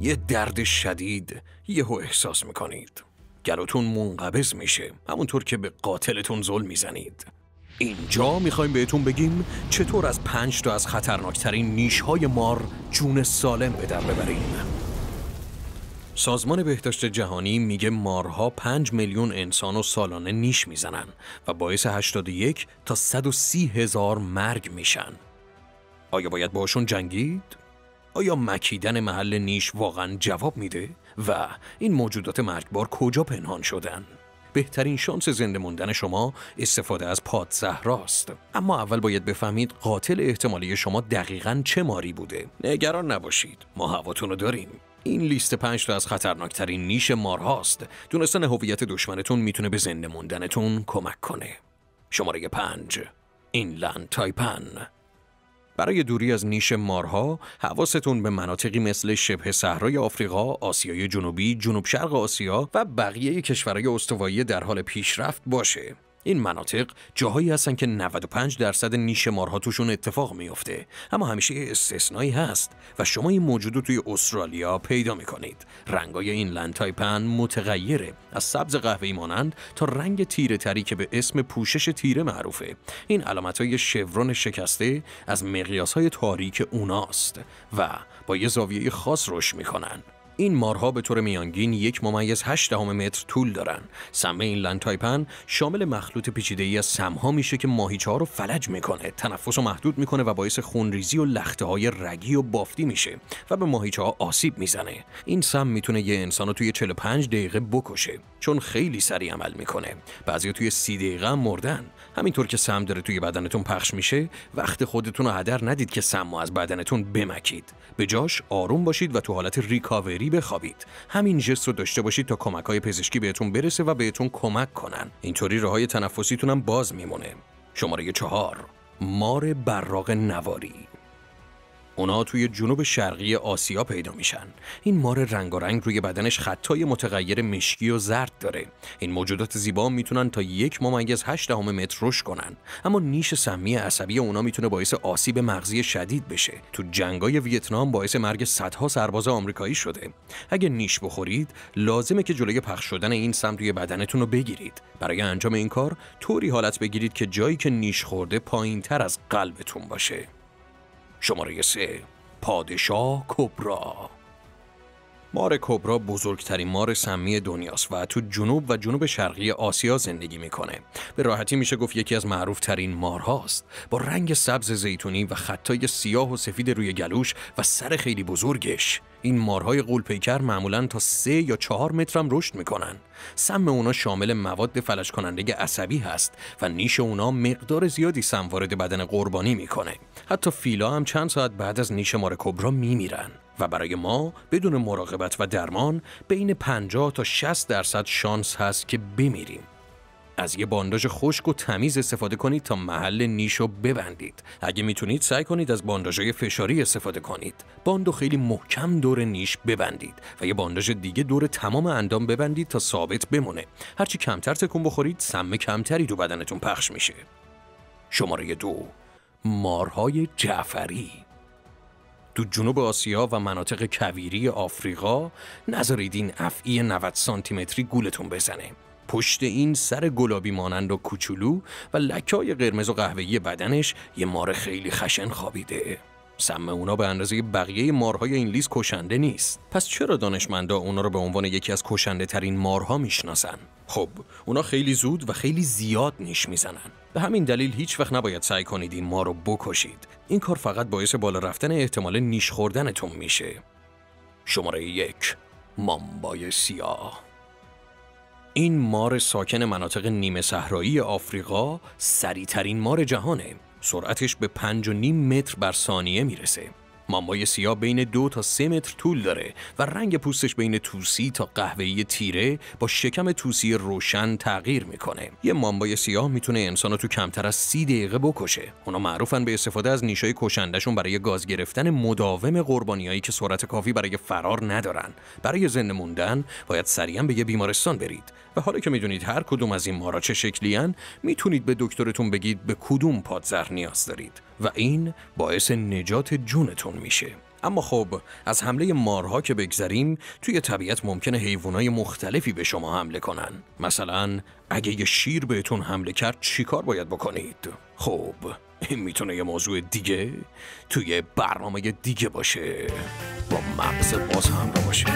یه درد شدید یهو احساس می‌کنید گلوتون منقبض میشه همونطور که به قاتلتون ظلم می‌زنید اینجا می‌خوایم بهتون بگیم چطور از پنج تا از خطرناکترین نیشهای مار جون سالم به در ببریم سازمان بهداشت جهانی میگه مارها 5 میلیون انسان و سالانه نیش می‌زنن و باعث 81 تا 130 هزار مرگ میشن. آیا باید باشون جنگید؟ آیا مکیدن محل نیش واقعا جواب میده؟ و این موجودات مرگبار کجا پنهان شدن؟ بهترین شانس زنده موندن شما استفاده از پاد زهراست. اما اول باید بفهمید قاتل احتمالی شما دقیقا چه ماری بوده. نگران نباشید. ما هواتون رو داریم. این لیست پنج تا از خطرناکترین نیش مارهاست. دونستن هویت دشمنتون می‌تونه به زنده موندنتون کمک کنه. شماره پنج. Inland Taipan. برای دوری از نیش مارها حواستون به مناطقی مثل شبه صحرای آفریقا، آسیای جنوبی، جنوب شرق آسیا و بقیه کشورهای استوایی در حال پیشرفت باشه. این مناطق جاهایی هستن که 95 درصد نیش مارها توشون اتفاق میفته اما همیشه استثنایی هست و شما این موجود توی استرالیا پیدا می‌کنید. رنگای Inland Taipan متغیره. از سبز قهوه‌ای مانند تا رنگ تیره تری که به اسم پوشش تیره معروفه. این علامت های شورون شکسته از مقیاس های تاریک اوناست و با یه زاویه خاص رشد می‌کنن. این مارها به طور میانگین یک ممیز 8 متر طول دارن. سم این لنتایپن شامل مخلوط پیچیده ای از سمها میشه که ماهیچه ها رو فلج می‌کنه، تنفس رو محدود می‌کنه و باعث خونریزی و لخته های رگی و بافتی میشه و به ماهیچه ها آسیب می‌زنه. این سم می‌تونه یه انسان رو توی 45 دقیقه بکشه چون خیلی سریع عمل می‌کنه. بعضی توی 30 دقیقه هم مردن. همینطور که سم داره توی بدنتون پخش میشه، وقت خودتون رو هدر ندید که سم از بدنتون بمکید. به جاش آروم باشید و تو حالت ریکاوری بخوابید. همین جست رو داشته باشید تا کمک های پزشکی بهتون برسه و بهتون کمک کنن. اینطوری راه های تنفسیتون هم باز میمونه. شماره چهار. مار براق نواری. اونا توی جنوب شرقی آسیا پیدا میشن. این مار رنگارنگ روی بدنش خطای متغیر مشکی و زرد داره. این موجودات زیبا می‌تونن تا یک ممیز هشت دهم متر رشد کنن. اما نیش سمی عصبی اونا می‌تونه باعث آسیب مغزی شدید بشه. تو جنگای ویتنام باعث مرگ صدها سرباز آمریکایی شده. اگه نیش بخورید، لازمه که جلوی پخش شدن این سم توی بدنتون رو بگیرید. برای انجام این کار، طوری حالت بگیرید که جایی که نیش خورده پایینتر از قلبتون باشه. شماره سه پادشاه کبرا. مار کبرا بزرگترین مار سمی دنیاست و تو جنوب و جنوب شرقی آسیا زندگی می‌کنه. به راحتی میشه گفت یکی از معروف ترین مارهاست. با رنگ سبز زیتونی و خطای سیاه و سفید روی گلوش و سر خیلی بزرگش. این مارهای قولپیکر معمولا تا سه یا چهار متر هم رشد می‌کنن. سم اونا شامل مواد فلج کننده عصبی هست و نیش اونا مقدار زیادی سم وارد بدن قربانی می‌کنه. حتی فیلا هم چند ساعت بعد از نیش مار کبرا میمیرن. و برای ما بدون مراقبت و درمان بین 50 تا 60 درصد شانس هست که بمیریم. از یه بانداژ خشک و تمیز استفاده کنید تا محل نیش رو ببندید. اگه می‌تونید سعی کنید از بانداژهای فشاری استفاده کنید. باندو خیلی محکم دور نیش ببندید و یه بانداژ دیگه دور تمام اندام ببندید تا ثابت بمونه. هرچی کمتر تکون بخورید سم کمتری تو بدنتون پخش میشه. شماره دو مارهای جعفری تو جنوب آسیا و مناطق کویری آفریقا نذارید این افعی 90 سانتی متری گولتون بزنه. پشت این سر گلابی مانند و کوچولو و لکای قرمز و قهوه‌ای بدنش یه مار خیلی خشن خوابیده. سم اونا به اندازه بقیه مارهای این لیست کشنده نیست. پس چرا دانشمندا اونا رو به عنوان یکی از کشنده ترین مارها می‌شناسن؟ خب، اونا خیلی زود و خیلی زیاد نیش می‌زنن. به همین دلیل هیچ وقت نباید سعی کنید این مار رو بکشید. این کار فقط باعث بالا رفتن احتمال نیش خوردنتون میشه. شماره یک مامبای سیاه این مار ساکن مناطق نیمه صحرایی آفریقا سریعترین مار جهانه سرعتش به پنج و نیم متر بر ثانیه می‌رسه مامبای سیاه بین دو تا سه متر طول داره و رنگ پوستش بین توسی تا قهوه‌ای تیره با شکم توسی روشن تغییر می‌کنه. یه مامبای سیاه می‌تونه انسانو تو کمتر از سی دقیقه بکشه. اونا معروفن به استفاده از نیشای کشندهشون برای گاز گرفتن مداوم قربانیایی که سرعت کافی برای فرار ندارن. برای زنده موندن باید سریعا به یه بیمارستان برید. و حالا که می‌دونید هر کدوم از این مارا چه شکلی می‌تونید به دکترتون بگید به کدوم پادزر نیاز دارید و این باعث نجات جونتون میشه. اما خب از حمله مارها که بگذریم توی طبیعت ممکنه حیوانای مختلفی به شما حمله کنن. مثلا اگه یه شیر بهتون حمله کرد چیکار باید بکنید؟ خب این می‌تونه یه موضوع دیگه توی برنامه دیگه باشه. با مغز باز همراه باشه